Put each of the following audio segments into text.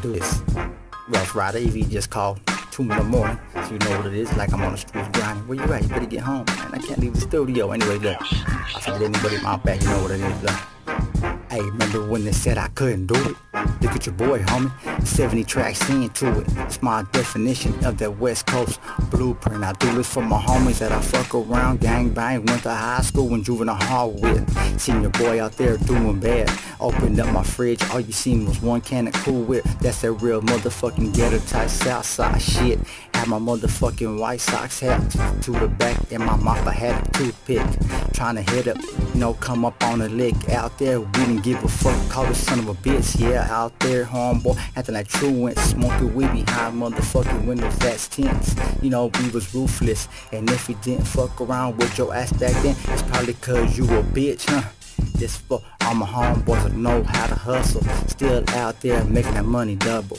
do this. Rough Rider, if you just call 2 in the morning, so you know what it is, like I'm on the streets grinding. Where you at? You better get home, man. I can't leave the studio. Anyway, look, I forget anybody my back, you know what it is, look. Hey, remember when they said I couldn't do it? Look at your boy, homie. 70 tracks into it. It's my definition of that West Coast blueprint. I do this for my homies that I fuck around, gang bang, went to high school and juvenile hall with. Seen your boy out there doing bad. Opened up my fridge, all you seen was one can of Cool Whip. That's that real motherfucking ghetto type Southside shit. Had my motherfucking White Sox hat to the back in my mouth. I had a toothpick. Trying to hit up, you know, come up on a lick. Out there, we didn't give a fuck. Call the son of a bitch, yeah, out there, homeboy. Acting like truant, smoking weed behind motherfucking windows, that's tense. You know, we was ruthless. And if you didn't fuck around with your ass back then, it's probably cause you a bitch, huh? This for all my homeboys that know how to hustle. Still out there making that money double.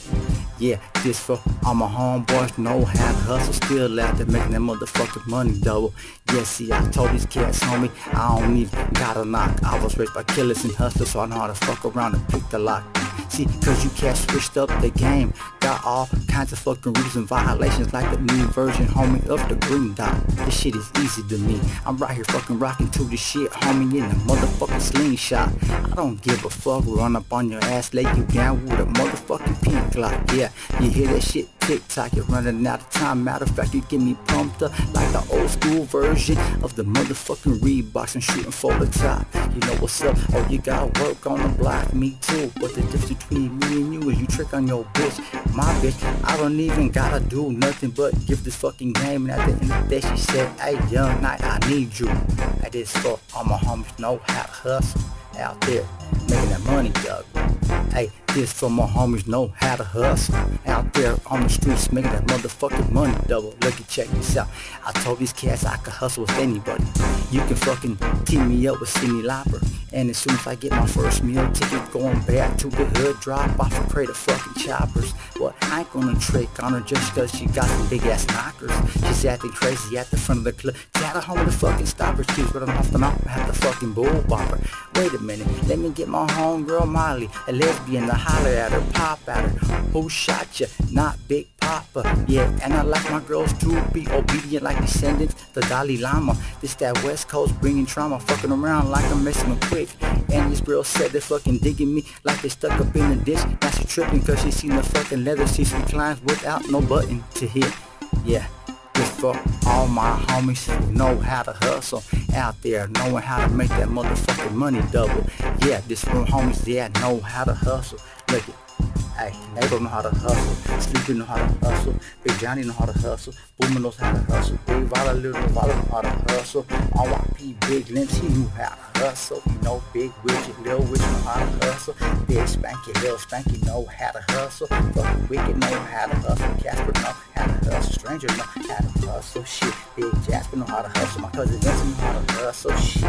Yeah, this for all my homeboys know how to hustle. Still out there making that motherfucking money double. Yeah, see, I told these cats, homie, I don't even gotta knock. I was raised by killers and hustlers, so I know how to fuck around and pick the lock. See, cause you cats switched up the game. Got all kinds of fucking rules and violations like the new version, homie, of the green dot. This shit is easy to me. I'm right here fucking rocking to the shit, homie, in a motherfucking slingshot. I don't give a fuck, run up on your ass, lay you down with a motherfucking pink clock. Yeah, you hear that shit? TikTok, you're running out of time. Matter of fact, you get me pumped up like the old school version of the motherfucking Reeboks and shooting for the top. You know what's up? Oh, you got work on the block, me too. But the difference between me and you is you trick on your bitch. My bitch, I don't even gotta do nothing but give this fucking game. And at the end of the day, she said, Hey, Young Nite, I need you. At this fuck, all my homies know how to hustle out there, making that money. Hey, this for my homies know how to hustle. Out there on the streets making that motherfucking money double. Look at check this out. I told these cats I could hustle with anybody. You can fucking team me up with Cyndi Lauper. And as soon as I get my first meal ticket going back to the hood, drop off a crate of fucking choppers. Well, I ain't gonna trick on her just cause she got some big ass knockers. She's acting crazy at the front of the club. Got a home with the fucking stoppers. She's running off the mouth. Have the fucking bull bopper. Wait a minute, let me get my homegirl Molly, a lesbian, to holler at her, pop at her. Who shot you? Not Big Papa. Yeah, and I like my girls to be obedient like descendants, the Dalai Lama. This that West Coast bringing trauma, fucking around like I'm with quick. And this girl said they fucking digging me like they stuck up in a ditch. Now she tripping cause she seen the fucking leather seats reclines without no button to hit. Yeah. Just for all my homies who know how to hustle out there, knowing how to make that motherfucking money double. Yeah, this from homies, yeah, know how to hustle. Look it. Hey, neighbor know how to hustle. Sleepy know how to hustle. Big Johnny know how to hustle. Boomer knows how to hustle. Big Vala, little Vala know how to hustle. RYP, Big Limps, he knew how to hustle. You know, Big Widget, Lil Witch know how to hustle. Big Spanky, Lil Spanky know how to hustle. Fucking Wicked know how to hustle. Casper know how to hustle. Stranger know how to hustle. Shit, Big Jasper know how to hustle. My cousin Vincent know how to hustle. Shit.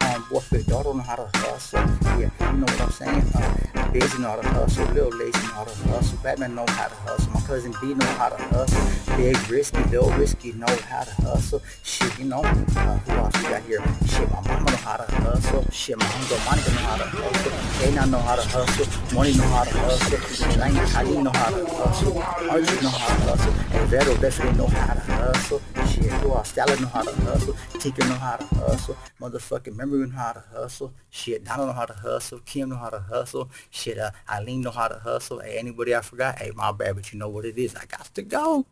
Um, boy, Big Daughter know how to hustle. Yeah, you know what I'm saying? Uh, Busy know how to hustle. Lil Lazy know how to hustle. Batman know how to hustle. My cousin B know how to hustle. Big Risky, Lil Risky know how to hustle. Shit, you know. Uh, who else we got here? Shit, my mama know how to hustle. Shit, my homegirl Monica know how to hustle. K9 know how to hustle. Money know how to hustle. Lang Ali know how to hustle. Archie know how to hustle. And Vero definitely know how to hustle. Shit, who else? Stella know how to hustle. Tinker know how to hustle. Motherfucking Memory know how to hustle. Shit, Donna know how to hustle. Kim know how to hustle. Shit, uh, Eileen know how to hustle. Hey, anybody I forgot? Hey, my bad, but you know what it is. I got to go.